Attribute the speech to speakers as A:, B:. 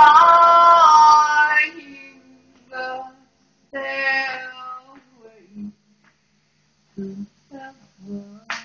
A: find the stairway to heaven.